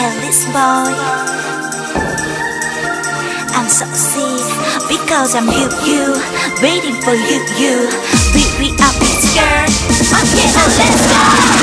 tell this boy. I'm so sick because I'm you, you Waiting for you, you. We, we are it's girl. Okay, yeah, let's go.